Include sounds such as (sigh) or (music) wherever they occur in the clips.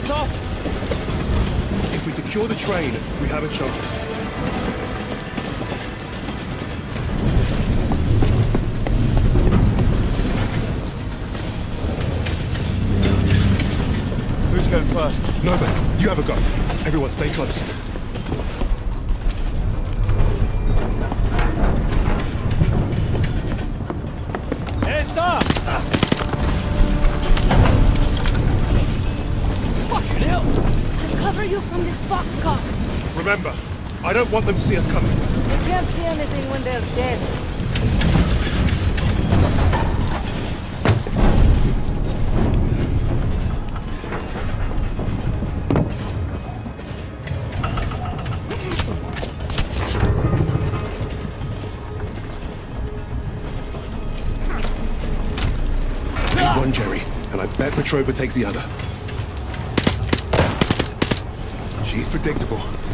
us off. If we secure the train, we have a chance. Who's going first? Nomad, you have a go. Everyone stay close. cover you from this boxcar. Remember, I don't want them to see us coming. They can't see anything when they're dead. Take one, Jerry, and I bet Petrova takes the other. detectable.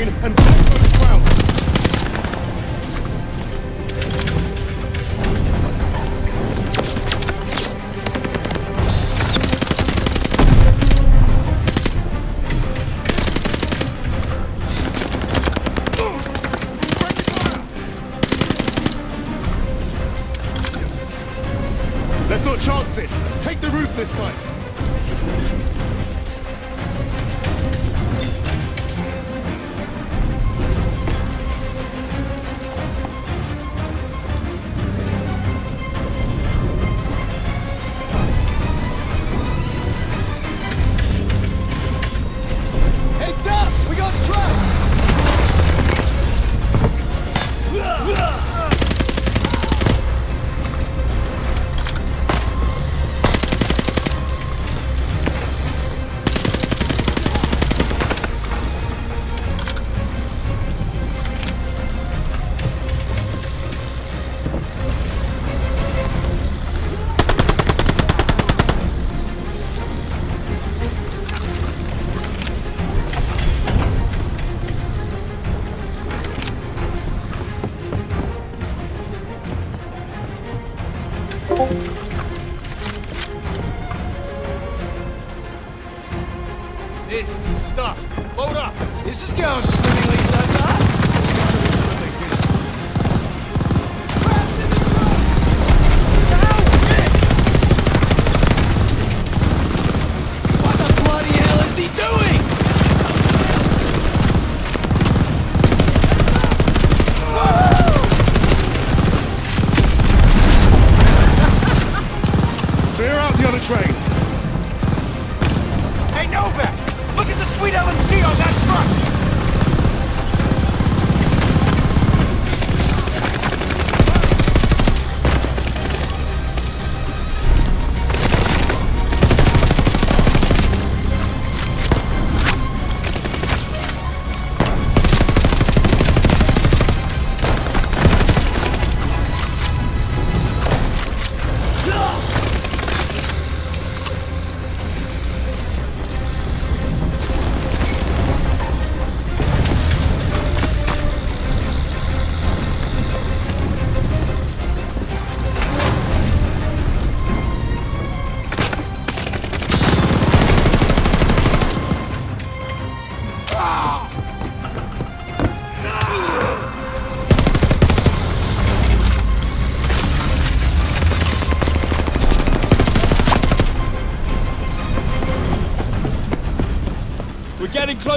and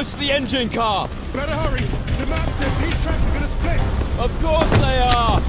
Close to the engine car. Better hurry. The map says these tracks are gonna split. Of course they are.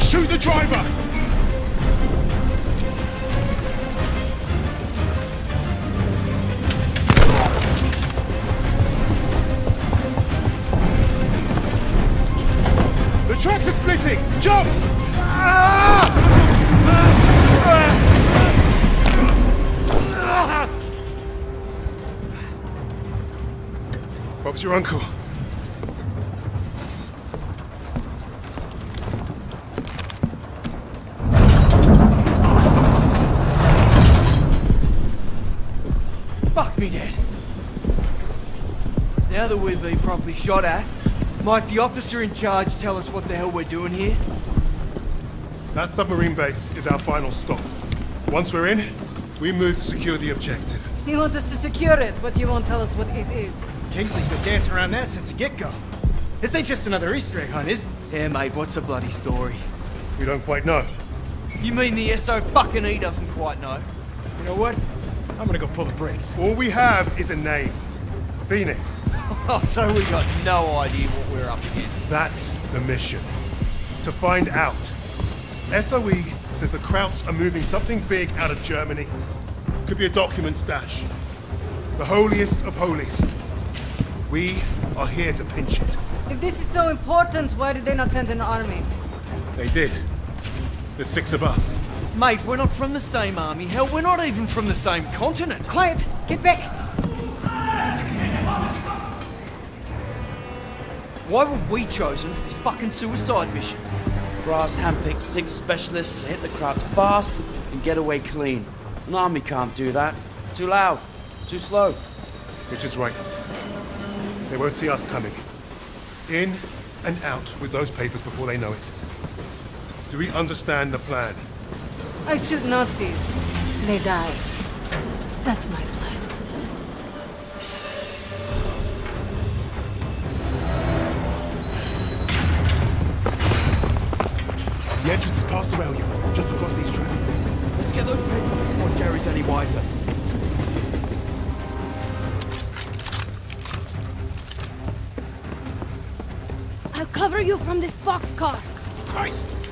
Shoot the driver. The tracks are splitting. Jump! Bob's your uncle. Fuck me dead. Now that we've been properly shot at, might the officer in charge tell us what the hell we're doing here? That submarine base is our final stop. Once we're in, we move to secure the objective. He wants us to secure it, but he won't tell us what it is. Kingsley's been dancing around that since the get-go. This ain't just another Easter egg hunt, is it? Yeah, mate, what's the bloody story? We don't quite know. You mean the SO fucking E doesn't quite know? You know what? I'm gonna go pull the brakes. All we have is a name. Phoenix. Oh, (laughs) so we got no idea what we're up against. That's the mission. To find out. SOE says the Krauts are moving something big out of Germany. Could be a document stash. The holiest of holies. We are here to pinch it. If this is so important, why did they not send an army? They did. There's six of us. Mate, we're not from the same army. Hell, we're not even from the same continent. Quiet! Get back! Why were we chosen for this fucking suicide mission? Brass handpicked six specialists to hit the crowd fast and get away clean. An army can't do that. Too loud. Too slow. Which is right. They won't see us coming. In and out with those papers before they know it. Do we understand the plan? I shoot Nazis. They die. That's my plan. The entrance is past the rail yard, just across these tracks. Let's get those papers before Gary's any wiser. I'll cover you from this boxcar. Christ!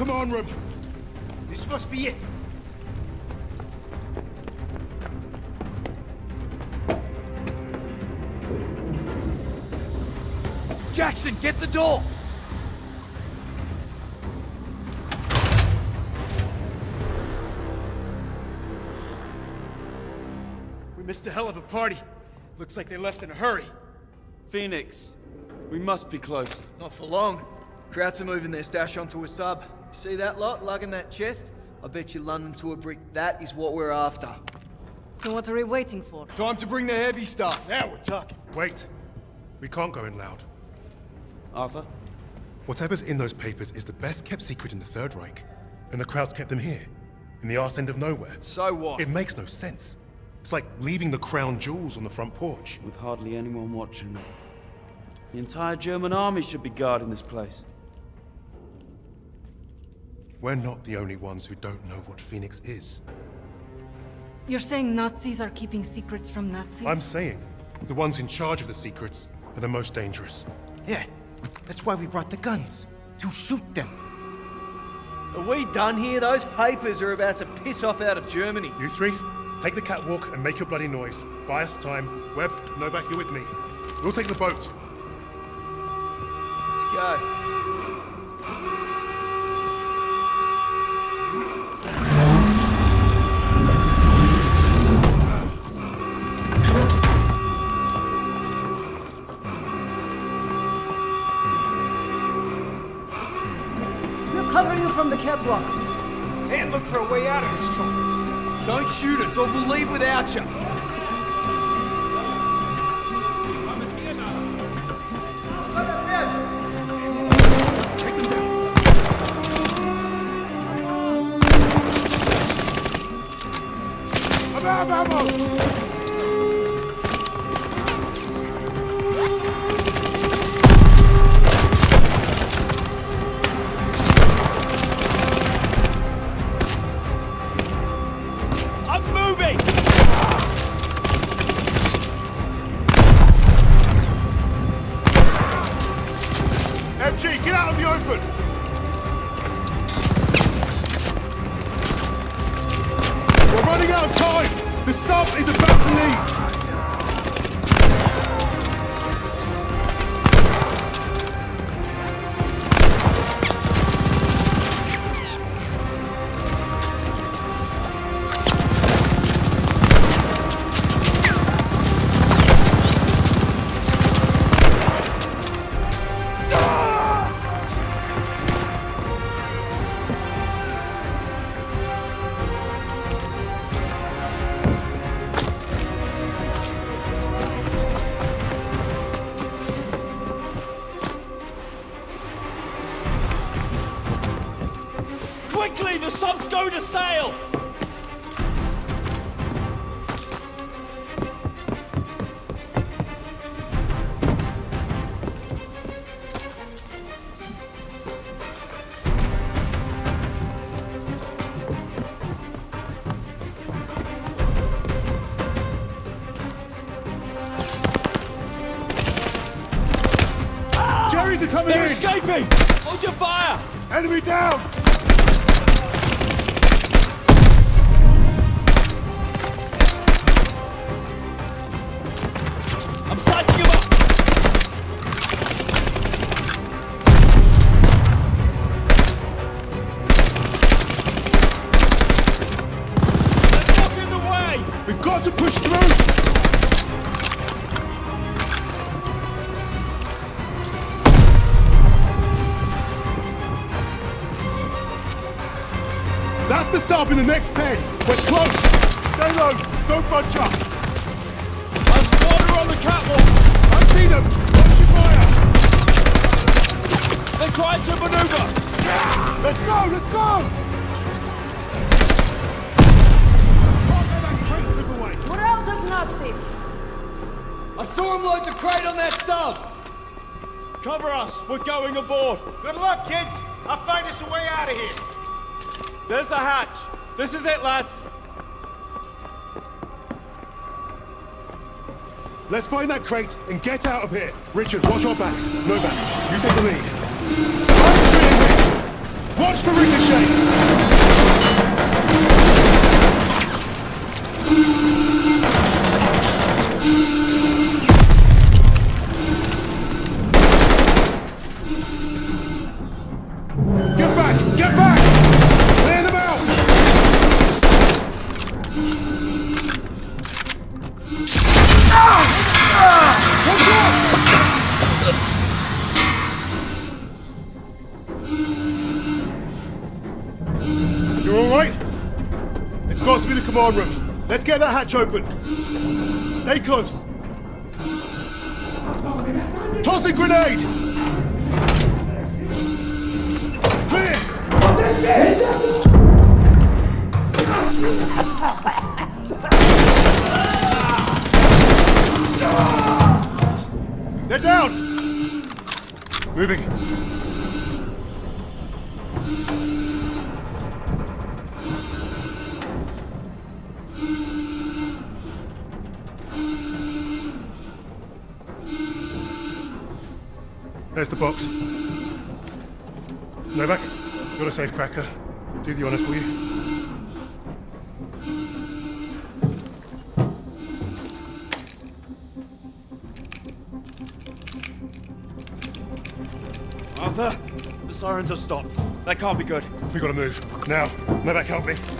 Command room. This must be it. Jackson, get the door! We missed a hell of a party. Looks like they left in a hurry. Phoenix, we must be close. Not for long. Krauts are moving their stash onto a sub. See that lot lugging that chest? I bet you London to a brick. That is what we're after. So what are we waiting for? Time to bring the heavy stuff. Now we're talking. Wait. We can't go in loud. Arthur? Whatever's in those papers is the best kept secret in the Third Reich. And the Krauts kept them here, in the arse end of nowhere. So what? It makes no sense. It's like leaving the crown jewels on the front porch. With hardly anyone watching them. The entire German army should be guarding this place. We're not the only ones who don't know what Phoenix is. You're saying Nazis are keeping secrets from Nazis? I'm saying the ones in charge of the secrets are the most dangerous. Yeah, that's why we brought the guns. To shoot them. Are we done here? Those papers are about to piss off out of Germany. You three, take the catwalk and make your bloody noise. Buy us time. Webb, Novak, you're with me. We'll take the boat. Let's go. From the catwalk. And look for a way out of this trouble. Don't shoot us or we'll leave without you. I'm That's the in the next pen. We're close. Stay low. Don't bunch up. I'm squatter on the catwalk! I see them. Watch your fire. They're trying to maneuver! Let's go. Let's go. Can't that crate away. We're out of Nazis. I saw him load the crate on that sub. Cover us! We're going aboard! Good luck, kids. I'll find us a way out of here. There's the hatch! This is it, lads! Let's find that crate and get out of here. Richard, watch our backs. Novak, you take the lead. Watch the ricochet. Room. Let's get that hatch open. Stay close. Tossing grenade! They're down! Moving. Safe cracker. Do the honors, will you? Arthur, the sirens have stopped. That can't be good. We gotta move. Now. Novak, help me.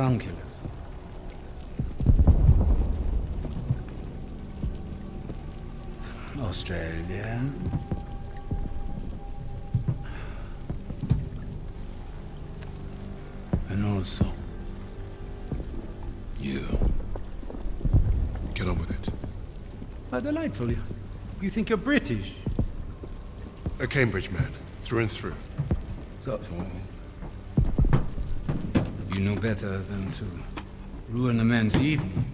Ratunculus. Australia. And also You. Get on with it. How delightful. You, you think you're British? A Cambridge man, through and through. So, you know better than to ruin a man's evening.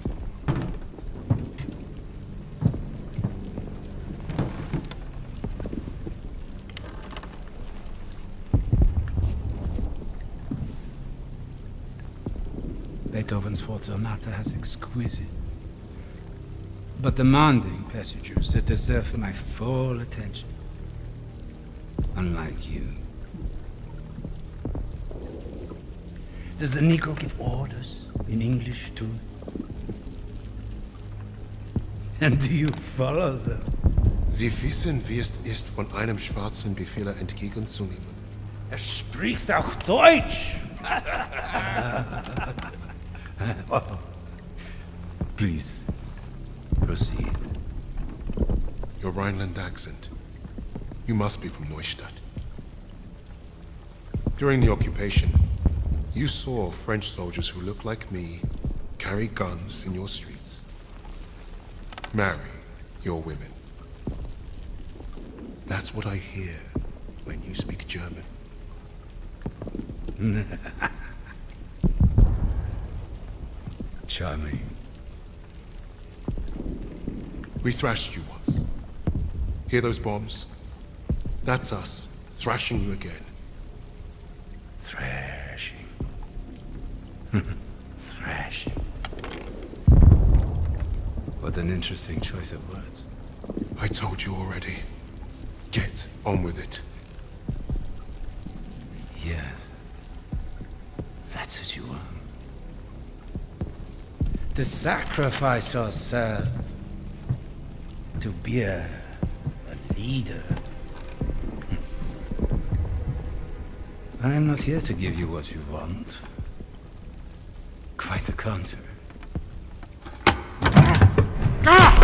Beethoven's Fourth Sonata has exquisite but demanding passages that deserve my full attention. Unlike you. Does the Negro give orders in English too? And do you follow them? Sie wissen, wie es ist, von einem Schwarzen Befehle entgegenzunehmen. Er spricht auch Deutsch! (laughs) Please, proceed. Your Rhineland accent. You must be from Neustadt. During the occupation, you saw French soldiers who look like me carry guns in your streets. Marry your women. That's what I hear when you speak German. (laughs) Charming. We thrashed you once. Hear those bombs? That's us, thrashing you again. An interesting choice of words. I told you already. Get on with it. Yes. That's what you want. To sacrifice yourself. To be a, a leader. Hmm. I am not here to give you what you want. Quite the contrary.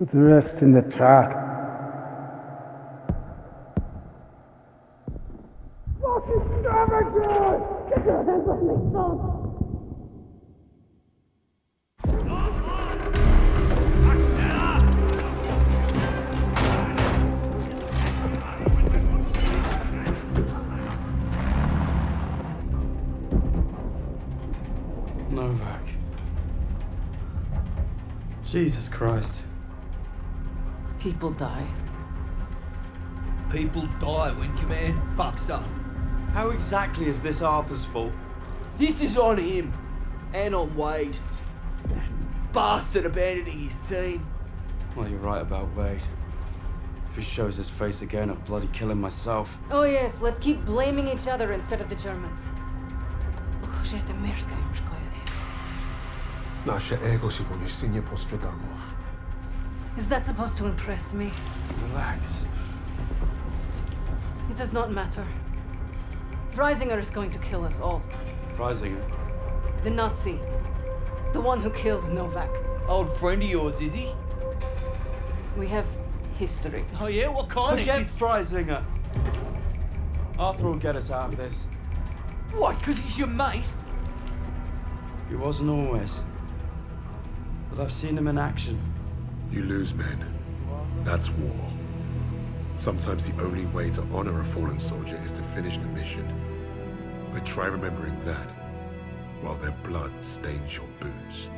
the rest in the truck. Exactly is this Arthur's fault? This is on him. And on Wade. That bastard abandoning his team. Well, you're right about Wade. If he shows his face again, I'll bloody kill him myself. Oh yes, let's keep blaming each other instead of the Germans. Użyte merda im szkoje. Nasze ego si po niesienie postradamów. Is that supposed to impress me? Relax. It does not matter. Freisinger is going to kill us all. Freisinger. The Nazi. The one who killed Novak. Old friend of yours, is he? We have history. Oh yeah, what kind Forget of... Freisinger. Arthur will get us out of this. What, because he's your mate? He wasn't always. But I've seen him in action. You lose men. That's war. Sometimes the only way to honor a fallen soldier is to finish the mission. But try remembering that while their blood stains your boots.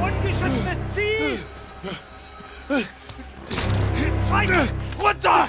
Ungeschütztes Ziel! Scheiße! Runter!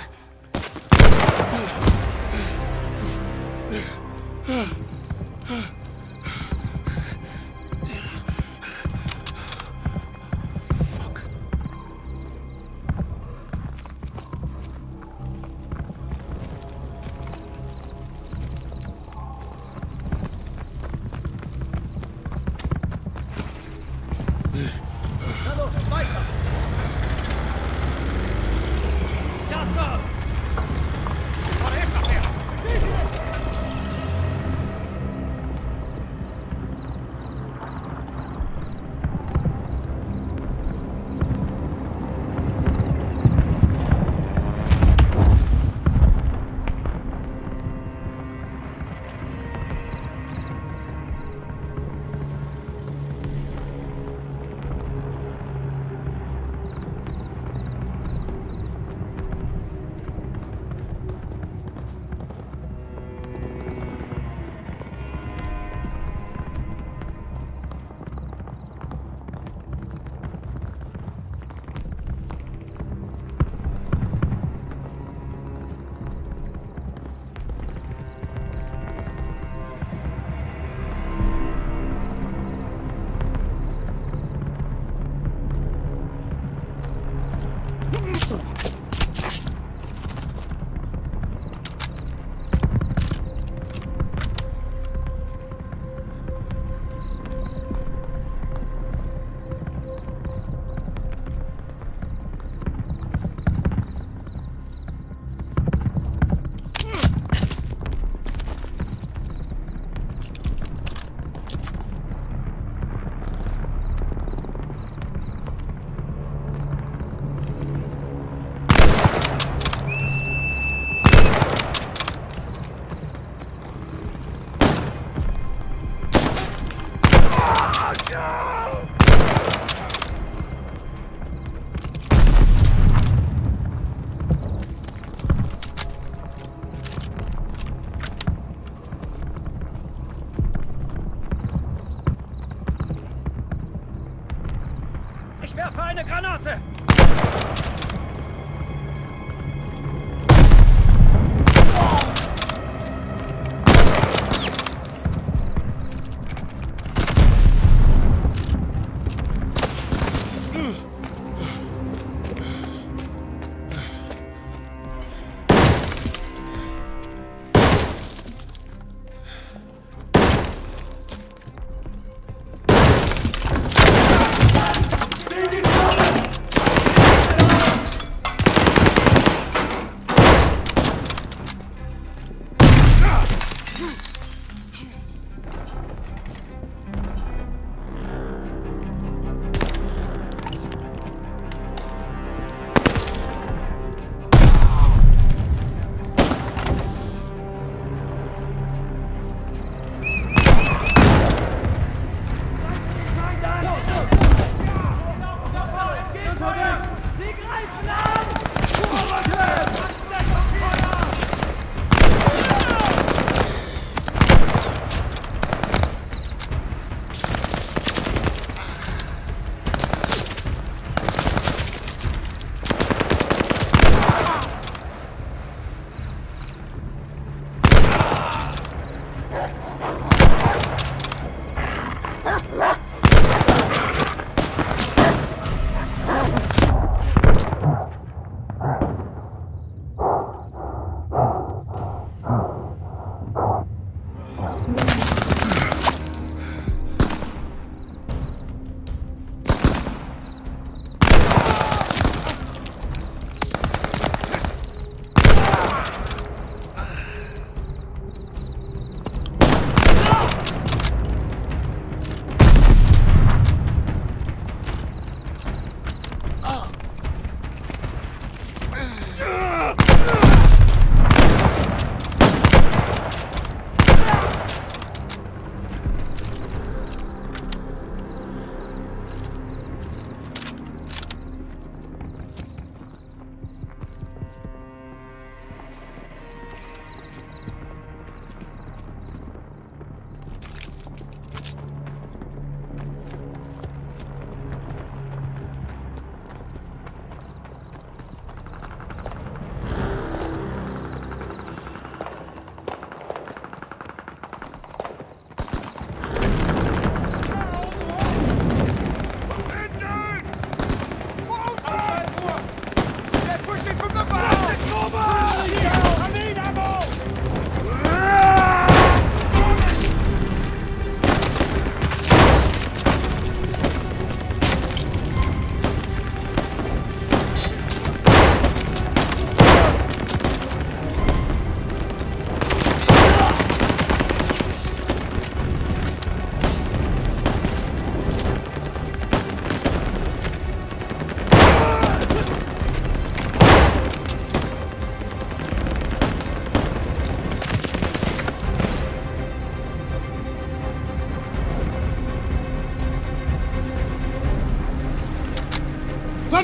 Ich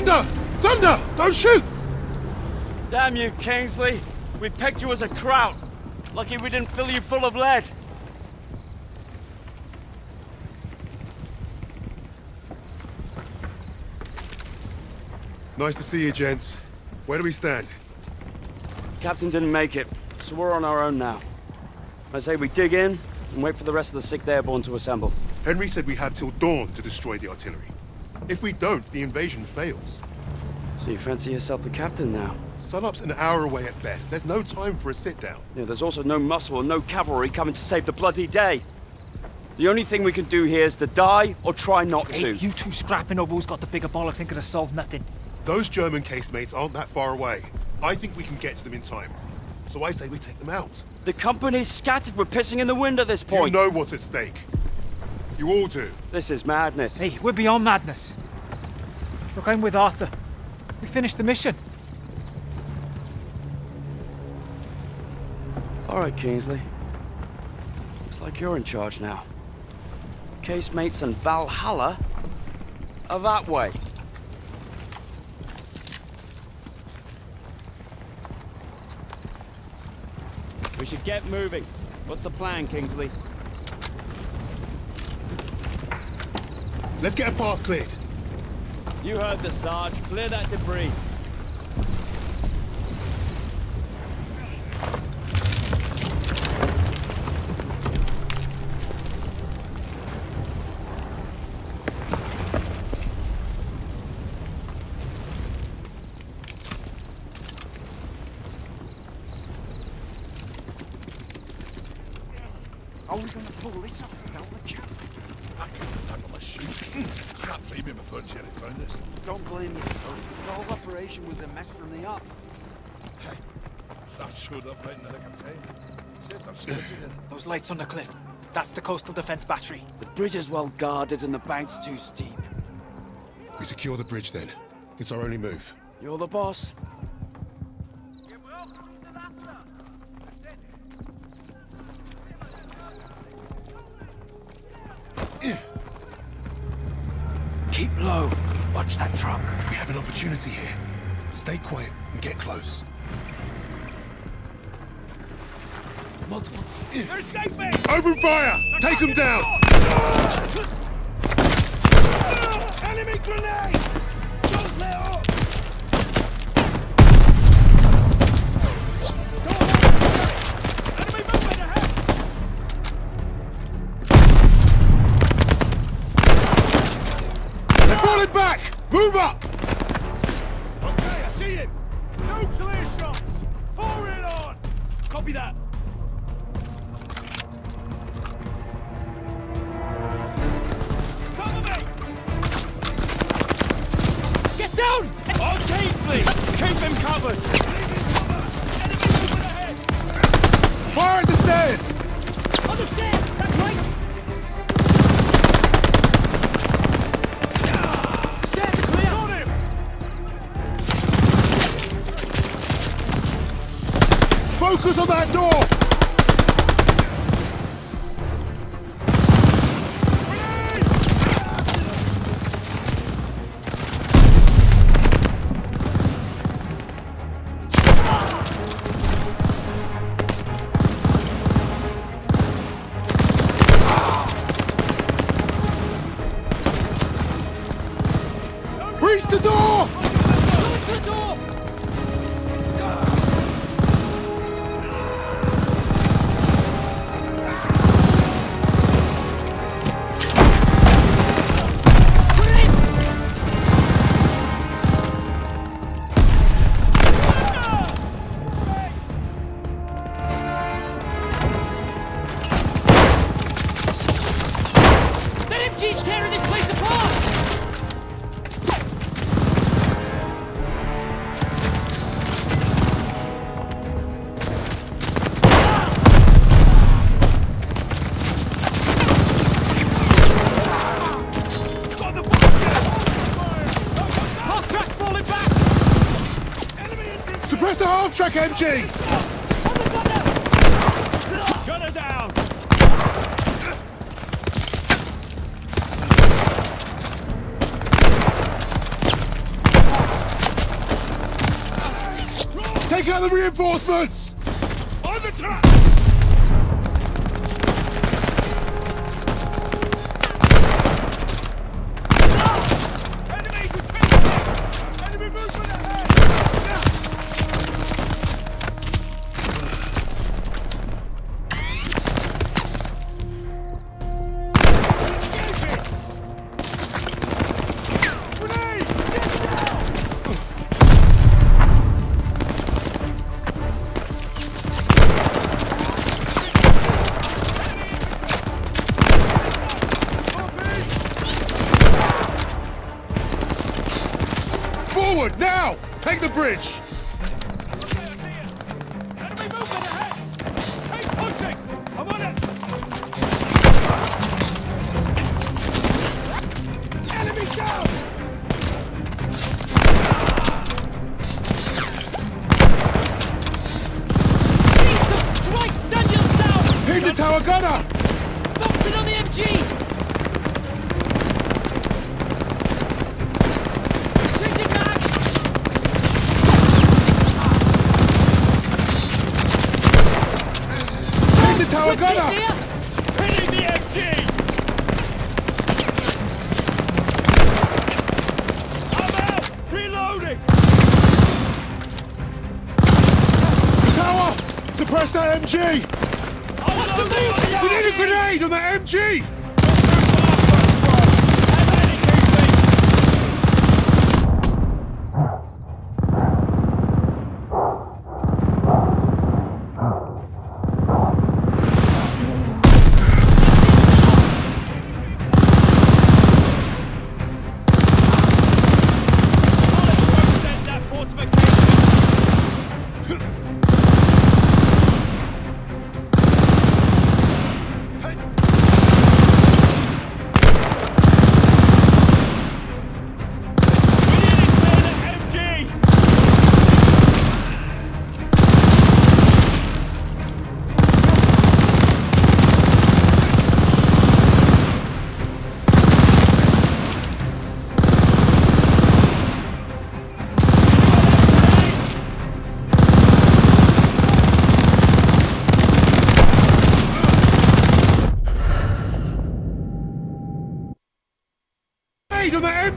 Thunder! Thunder! Don't shoot! Damn you, Kingsley. We pegged you as a kraut. Lucky we didn't fill you full of lead. Nice to see you, gents. Where do we stand? Captain didn't make it, so we're on our own now. I say we dig in and wait for the rest of the 6th Airborne to assemble. Henry said we had till dawn to destroy the artillery. If we don't, the invasion fails. So you fancy yourself the captain now? Sunup's an hour away at best. There's no time for a sit-down. Yeah, there's also no muscle and no cavalry coming to save the bloody day. The only thing we can do here is to die or try not to. You two scrapping over who's got the bigger bollocks ain't gonna solve nothing. Those German casemates aren't that far away. I think we can get to them in time. So I say we take them out. The company's scattered. We're pissing in the wind at this point. You know what's at stake. You all do. This is madness. Hey, we're beyond madness. Look, I'm with Arthur. We finished the mission. All right, Kingsley. Looks like you're in charge now. Casemates and Valhalla are that way. We should get moving. What's the plan, Kingsley? Let's get a path cleared. You heard the Sarge. Clear that debris. How are we gonna pull this off without the cap? I can't tangle my shoe. Can't feed me before Jerry found us. Don't blame yourself. The whole operation was a mess from the off. Hey, Sam showed up right in the nick of time. Saved our skirts again. Those lights on the cliff. That's the coastal defense battery. The bridge is well guarded and the bank's too steep. We secure the bridge then. It's our only move. You're the boss. Keep low. Watch that truck. We have an opportunity here. Stay quiet and get close. Multiple. You're escaping! Open fire! Take them down! Enemy grenade! MG! Gunner down! Take out the reinforcements! On the track!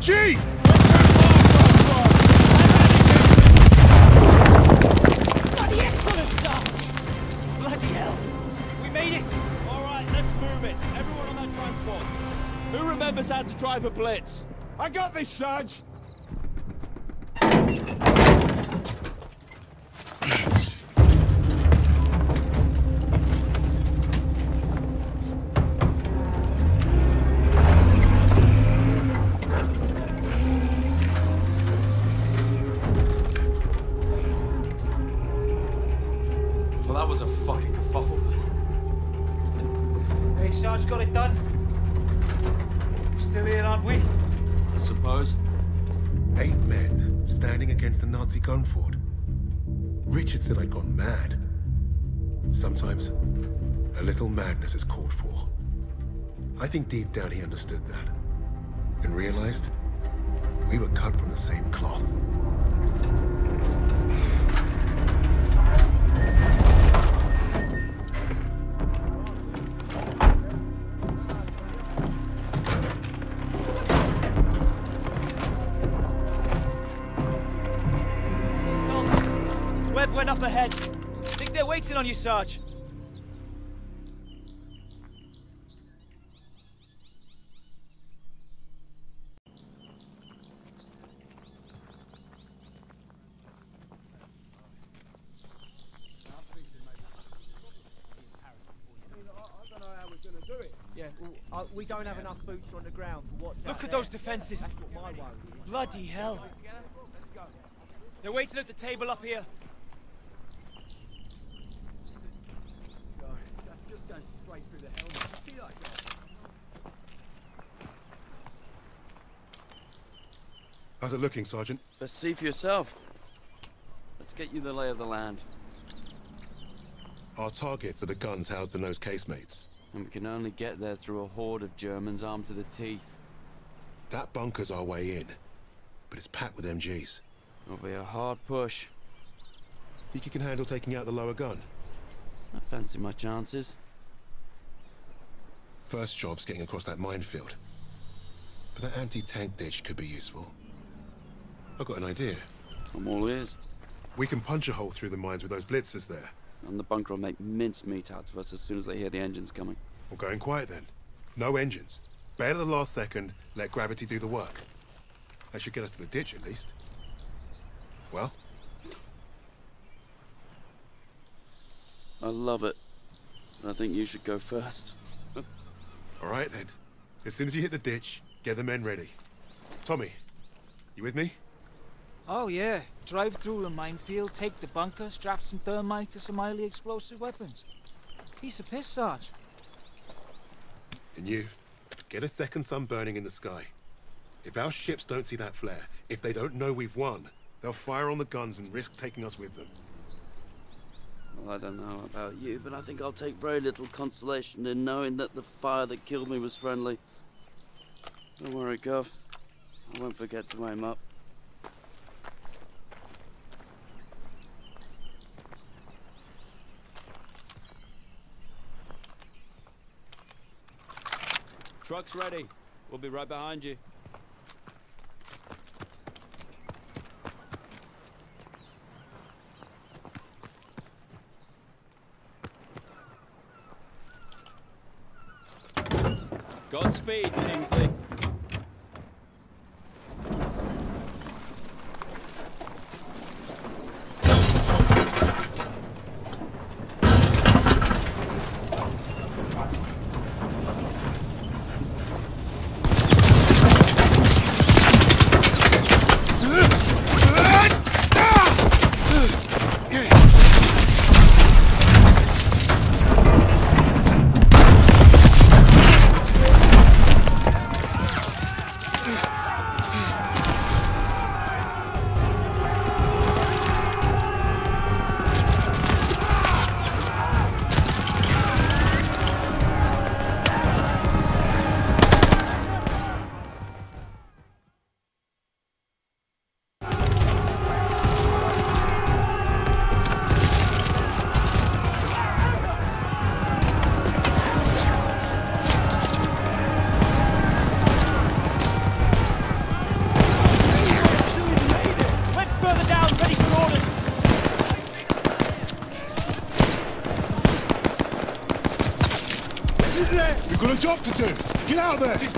Grenade on that MG! Bloody excellent! Bloody hell! We made it! Alright, let's move it. Everyone on that transport. Who remembers how to drive a blitz? I got this, Sarge. Mad. Sometimes, a little madness is called for. I think deep down he understood that. And realized we were cut from the same cloth. Waiting on you, Sarge. Yeah, well, uh, we don't have enough boots on the ground for what's Look at there. those defenses. That's what my worry is. Bloody hell. They're waiting at the table up here. Just straight through the helmet. See that guy? How's it looking, Sergeant? Let's see for yourself. Let's get you the lay of the land. Our targets are the guns housed in those casemates. And we can only get there through a horde of Germans armed to the teeth. That bunker's our way in, but it's packed with MGs. It'll be a hard push. Think you can handle taking out the lower gun? I fancy my chances. First job's getting across that minefield. But that anti-tank ditch could be useful. I've got an idea. I'm all ears. We can punch a hole through the mines with those blitzers there. And the bunker will make mincemeat out of us as soon as they hear the engines coming. We're going quiet then. No engines. Bail at the last second, let gravity do the work. That should get us to the ditch at least. Well? I love it. I think you should go first. All right then. As soon as you hit the ditch, get the men ready. Tommy, you with me? Oh yeah, drive through the minefield, take the bunker, strap some thermite to some highly explosive weapons. Piece of piss, Sarge. And you, get a second sun burning in the sky. If our ships don't see that flare, if they don't know we've won, they'll fire on the guns and risk taking us with them. Well, I don't know about you, but I think I'll take very little consolation in knowing that the fire that killed me was friendly. Don't worry, Gov. I won't forget to aim up. Truck's ready. We'll be right behind you. Godspeed, Kingsley. Job to do. Get out there.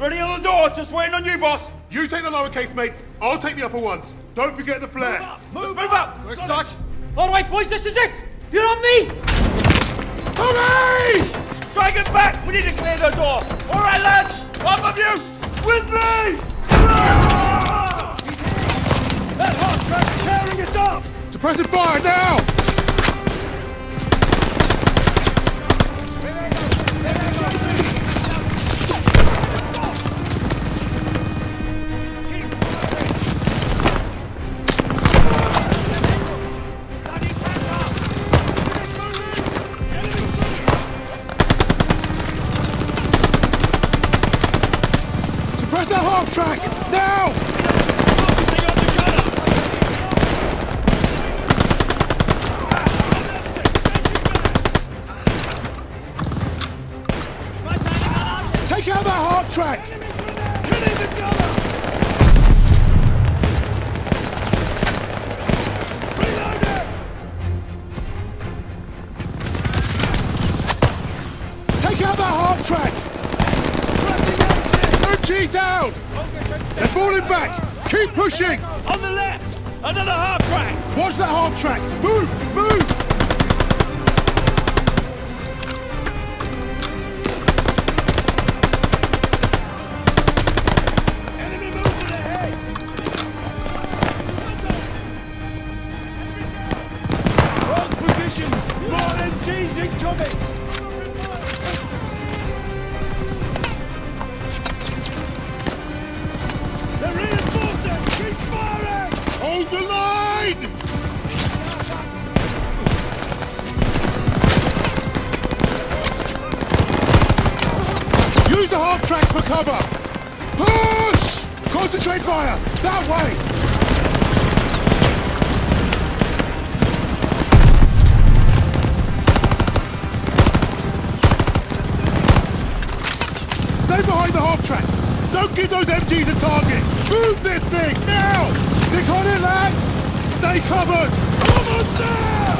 Ready on the door, just waiting on you, boss! You take the lower casemates. I'll take the upper ones. Don't forget the flare. Move, up! move up! Quick, Sarge! Alright, boys, this is it! You're on me! Tommy! Try and get back! We need to clear the door! Alright, lads! Up of you! With me! That half track's tearing us up! Suppressive fire now! Stay behind the half track! Don't give those MGs a target! Move this thing! Now! Stick on it, lads! Stay covered! Almost there!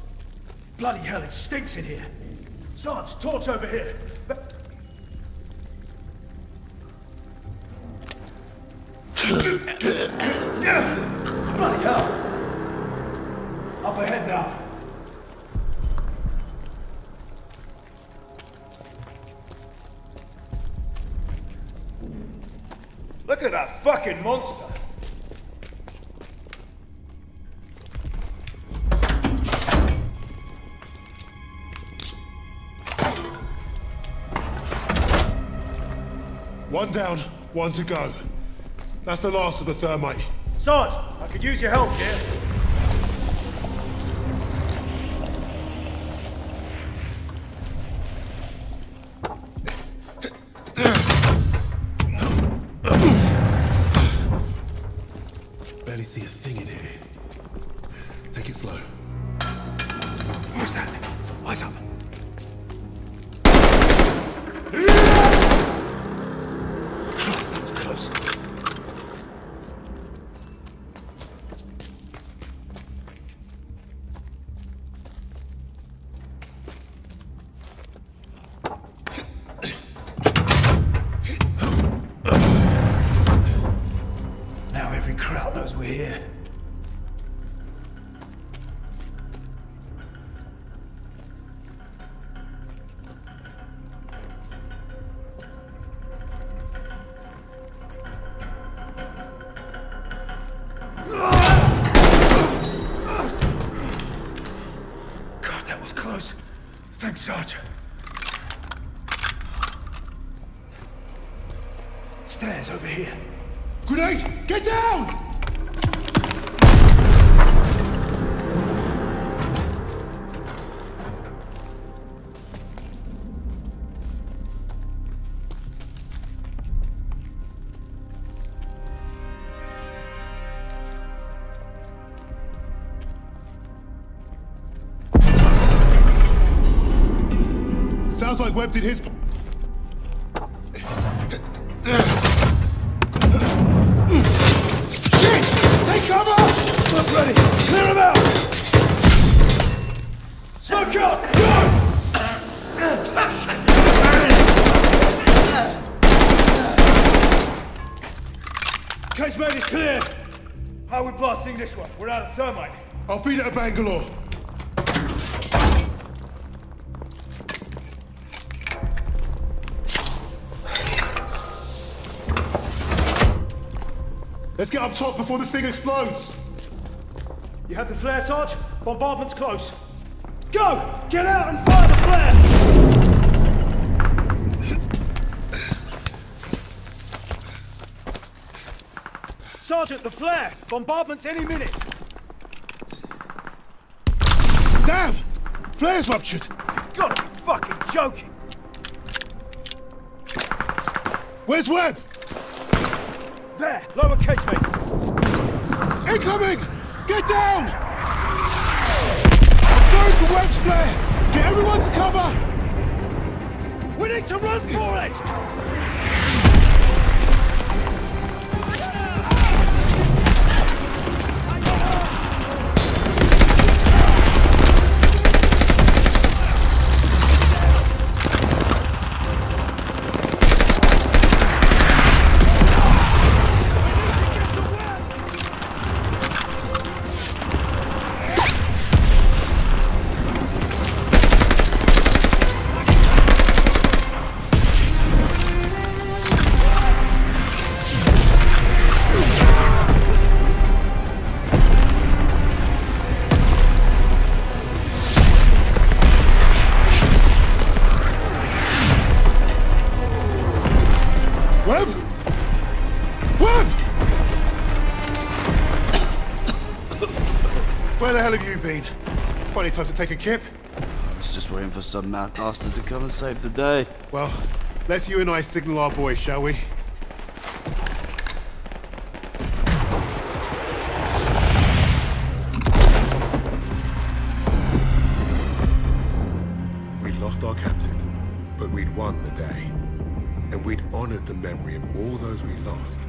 Bloody hell, it stinks in here. Sarge, torch over here. Bloody hell. Up ahead now. Look at that fucking monster. One down, one to go. That's the last of the thermite. Sarge, I could use your help here. Sounds like Webb did his. Shit! Take cover! Smoke ready! Clear him out! Smoke up! Go! Casemate is clear! How are we blasting this one? We're out of thermite. I'll feed it to Bangalore. Let's get up top before this thing explodes. You have the flare, Sarge? Bombardment's close. Go! Get out and fire the flare! Sergeant, the flare! Bombardment's any minute! Damn! Flare's ruptured! You've got to be fucking joking! Where's Webb? There! Lower casemate! Incoming! Get down! I'm going for Webb's flare! Get everyone to cover! We need to run for it! Funny time to take a kip. I was just waiting for some mad bastard to come and save the day. Well, let's you and I signal our boys, shall we? We'd lost our captain, but we'd won the day. And we'd honored the memory of all those we lost,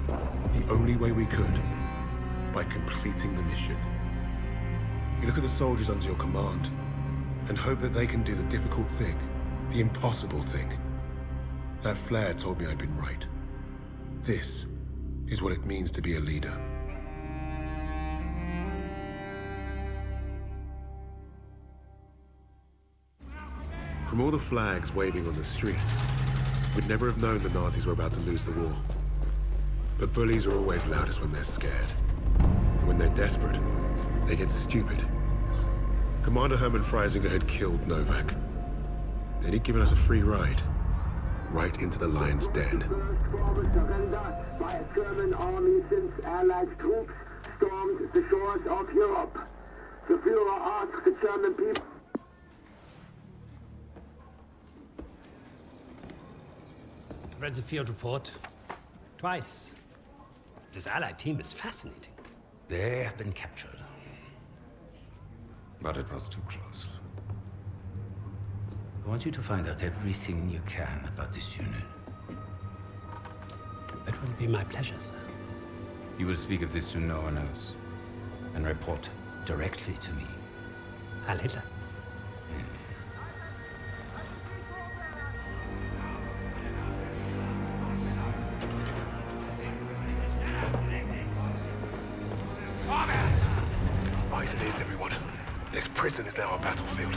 the only way we could, by completing the mission. You look at the soldiers under your command, and hope that they can do the difficult thing, the impossible thing. That flare told me I'd been right. This is what it means to be a leader. From all the flags waving on the streets, we'd never have known the Nazis were about to lose the war. But bullies are always loudest when they're scared. And when they're desperate, they get stupid. Commander Hermann Freisinger had killed Novak. Then he'd given us a free ride. Right into the lion's den. by a German army since Allied troops stormed the shores of Europe. The Führer asked the German people. Read the field report. Twice. This Allied team is fascinating. They have been captured. But it was too close. I want you to find out everything you can about this unit. It will be my pleasure, sir. You will speak of this to no one else. And report directly to me. Heil This prison is now our battlefield.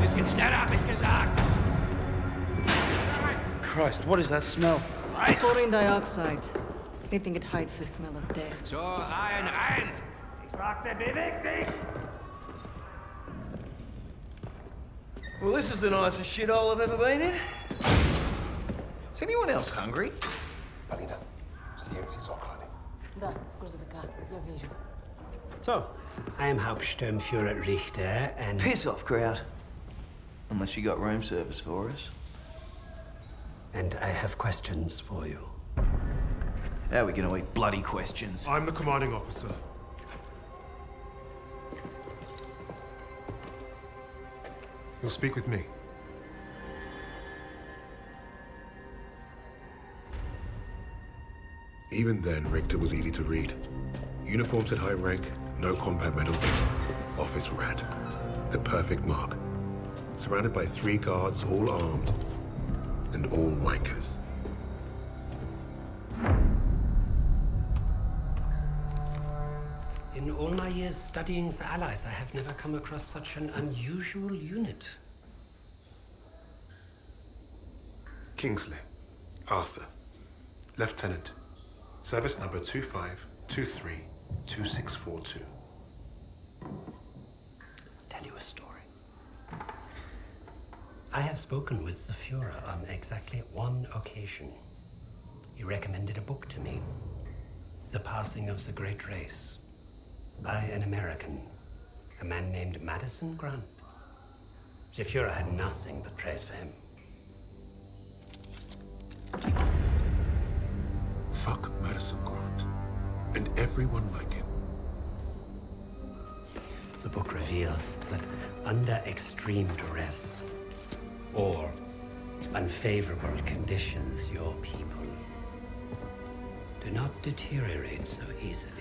Bisschen schneller, hab ich. Christ, what is that smell? Chlorine dioxide. They think it hides the smell of death. So, rein, rein! Ich sagte, beweg dich! Well, this is the nicest shithole I've ever been in. Is anyone else hungry? Alina, zdjęcie z oknami. Da, scurzavika, ja vejo. So, I am Hauptsturmführer Richter, and... Piss off, Kraut. Unless you got room service for us. And I have questions for you. How are we gonna eat bloody questions? I'm the commanding officer. You'll speak with me. Even then, Richter was easy to read. Uniforms at high rank, no combat medals, office rat. The perfect mark. Surrounded by three guards, all armed, and all wankers. In all my years studying the Allies, I have never come across such an unusual unit. Kingsley. Arthur. Lieutenant. Service number 25232642. Tell you a story. I have spoken with the Fuhrer on exactly one occasion. He recommended a book to me. The Passing of the Great Race. By an American. A man named Madison Grant. The had nothing but praise for him. Fuck Madison Grant. And everyone like him. The book reveals that under extreme duress or unfavorable conditions, your people do not deteriorate so easily.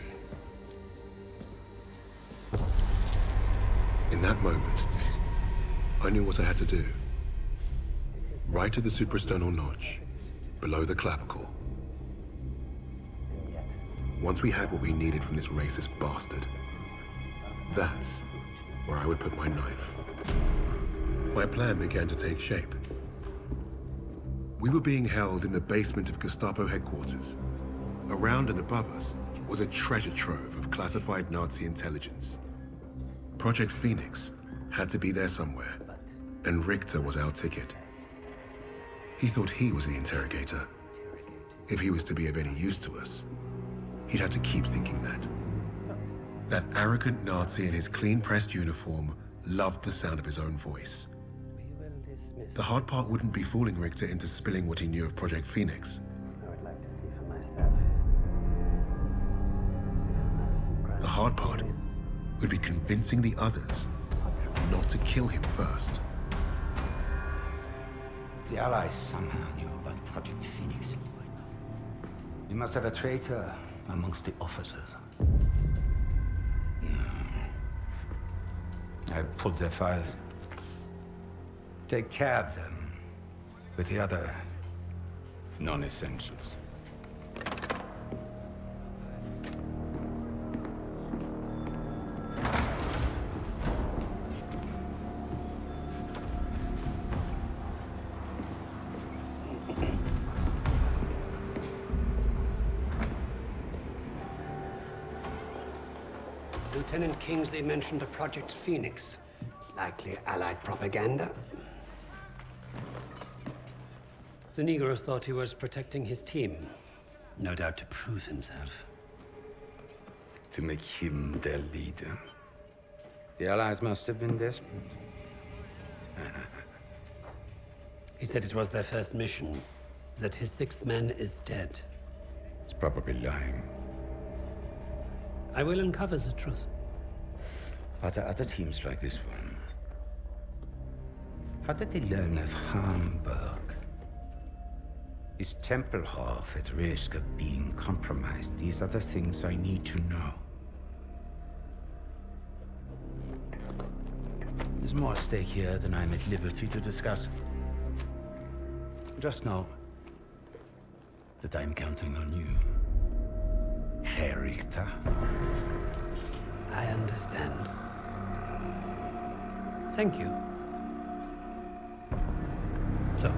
In that moment, I knew what I had to do. Right at the suprasternal notch, below the clavicle. Once we had what we needed from this racist bastard, that's where I would put my knife. My plan began to take shape. We were being held in the basement of Gestapo headquarters. Around and above us was a treasure trove of classified Nazi intelligence. Project Phoenix had to be there somewhere, and Richter was our ticket. He thought he was the interrogator. If he was to be of any use to us, he'd have to keep thinking that. That arrogant Nazi in his clean-pressed uniform loved the sound of his own voice. The hard part wouldn't be fooling Richter into spilling what he knew of Project Phoenix. Would be convincing the others not to kill him first. The Allies somehow knew about Project Phoenix. You must have a traitor amongst the officers. Hmm. I pulled their files. Take care of them with the other non-essentials. Lieutenant Kingsley mentioned a Project Phoenix. Likely Allied propaganda. The Negro thought he was protecting his team. No doubt to prove himself. To make him their leader. The Allies must have been desperate. (laughs) He said it was their first mission. That his sixth man is dead. He's probably lying. I will uncover the truth. Are there other teams like this one? How did they learn of Hamburg? Is Tempelhof at risk of being compromised? These are the things I need to know. There's more at stake here than I'm at liberty to discuss. Just know that I'm counting on you, Herr Richter. I understand. Thank you. So.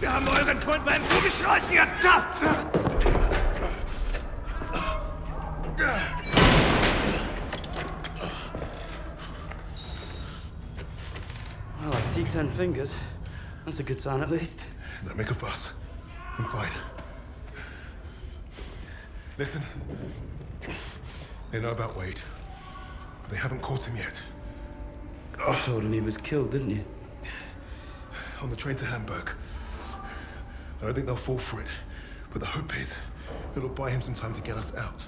Wir haben euren Freund beim Kugelschleusen ertappt! Well, I see ten fingers. That's a good sign, at least. Don't make a fuss. I'm fine. Listen. They know about Wade. They haven't caught him yet. I told him he was killed, didn't you? On the train to Hamburg. I don't think they'll fall for it. But the hope is it'll buy him some time to get us out.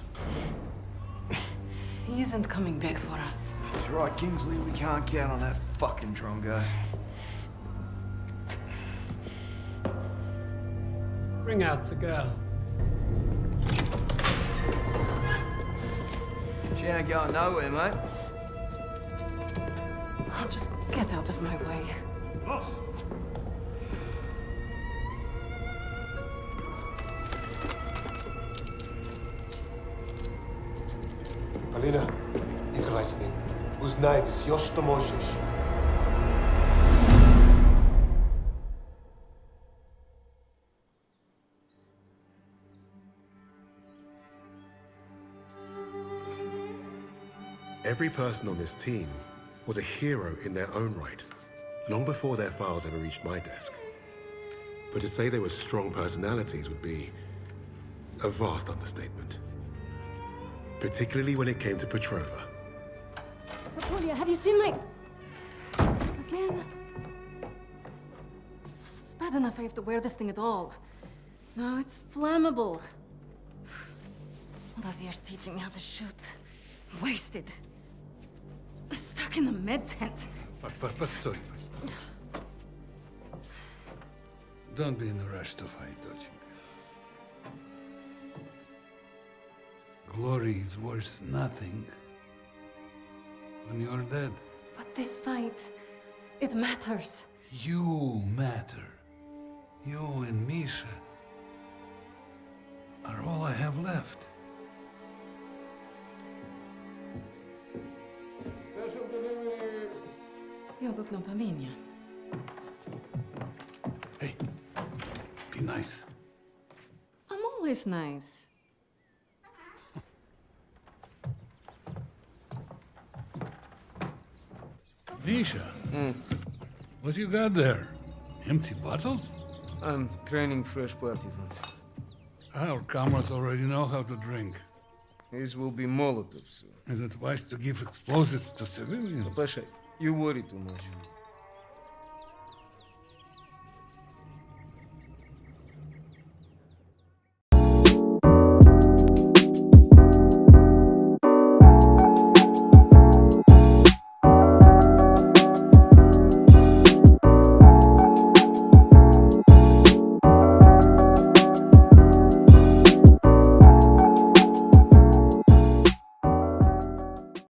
He isn't coming back for us. He's right, Kingsley. We can't count on that fucking Drongo. Bring out the girl. She ain't going nowhere, mate. I'll just get out of my way. Boss! Alina, ik reis niet. Us knives, yosh to moshesh. Every person on this team was a hero in their own right, long before their files ever reached my desk. But to say they were strong personalities would be a vast understatement. Particularly when it came to Petrova. Apulia, have you seen my... Again? It's bad enough I have to wear this thing at all. Now it's flammable. All those years teaching me how to shoot. Wasted. Stuck in a med tent. Постой, постой. Don't be in a rush to fight, доченька. Glory is worth nothing when you're dead. But this fight, it matters. You matter. You and Misha are all I have left. Jogok no pamięcia. Be nice. I'm always nice. Misha, hmm. what you got there? Empty bottles? I'm training fresh partisans. Our comrades already know how to drink. These will be Molotovs soon. Is it wise to give explosives to civilians? Pasha, you worry too much.